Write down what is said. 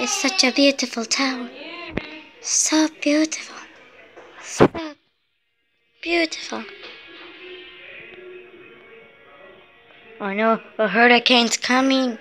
It's such a beautiful town. So beautiful. So beautiful. Oh no, a hurricane's coming.